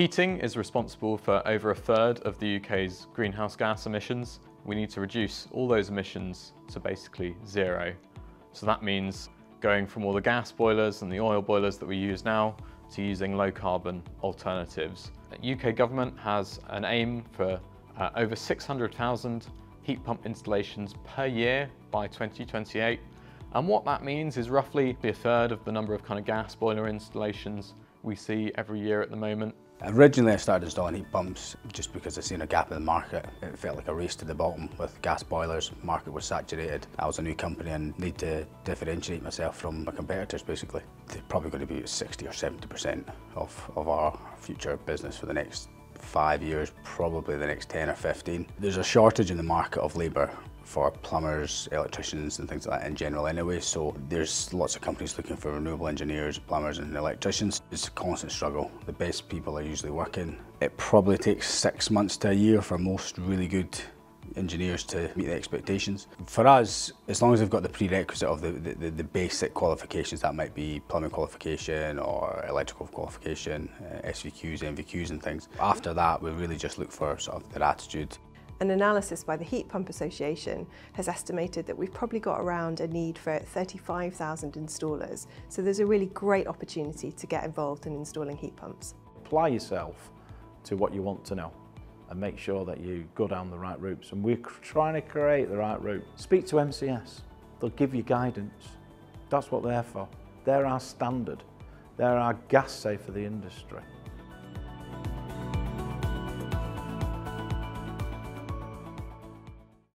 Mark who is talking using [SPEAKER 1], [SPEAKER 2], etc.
[SPEAKER 1] Heating is responsible for over a third of the UK's greenhouse gas emissions. We need to reduce all those emissions to basically zero. So that means going from all the gas boilers and the oil boilers that we use now to using low carbon alternatives. The UK government has an aim for uh, over 600,000 heat pump installations per year by 2028. And what that means is roughly a third of the number of kind of gas boiler installations we see every year at the moment.
[SPEAKER 2] Originally I started installing heat pumps just because I seen a gap in the market. It felt like a race to the bottom with gas boilers. Market was saturated. I was a new company and need to differentiate myself from my competitors basically. They're probably going to be 60 or 70% of, of our future business for the next five years, probably the next 10 or 15. There's a shortage in the market of labour for plumbers, electricians and things like that in general anyway. So there's lots of companies looking for renewable engineers, plumbers and electricians. It's a constant struggle. The best people are usually working. It probably takes six months to a year for most really good engineers to meet the expectations. For us, as long as they've got the prerequisite of the, the, the basic qualifications, that might be plumbing qualification or electrical qualification, uh, SVQs, NVQs and things. After that, we really just look for sort of their attitude.
[SPEAKER 3] An analysis by the Heat Pump Association has estimated that we've probably got around a need for 35,000 installers. So there's a really great opportunity to get involved in installing heat pumps.
[SPEAKER 4] Apply yourself to what you want to know and make sure that you go down the right routes. And we're trying to create the right route. Speak to MCS. They'll give you guidance. That's what they're for. They're our standard. They're our gas safe for the industry.